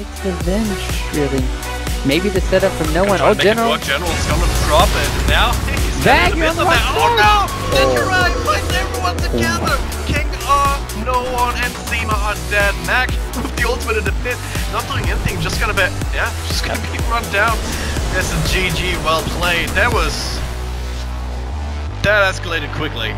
likes revenge, really. Maybe the setup from no one. Oh, General. is General's coming to drop it. Now he's Bag, in the middle of that. Oh no! Ninjarai oh. finds everyone together. King R, No One, and Zima are dead. Mac with the ultimate in the pit, not doing anything, just gonna be yeah, just gonna be run down. This is GG, well played. That was that escalated quickly.